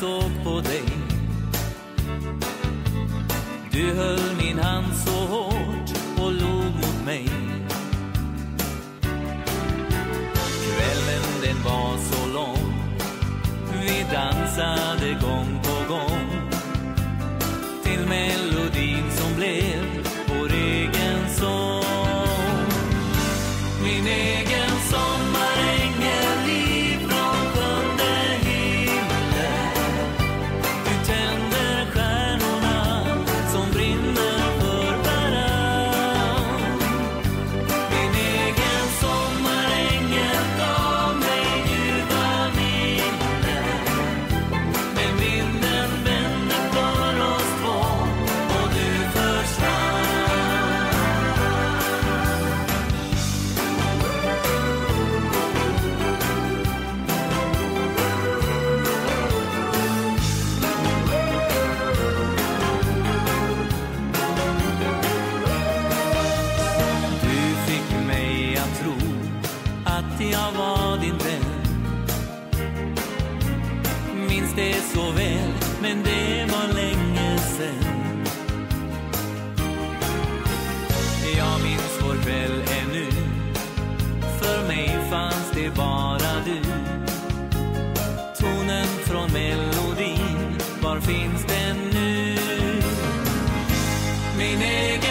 såg på dig. Du höll min hand så att jag var din vän. Minns det så väl, men det var länge sen Jag minns vår kväll ännu. För mig fanns det bara du. Tonen från melodin, var finns den nu? Min egen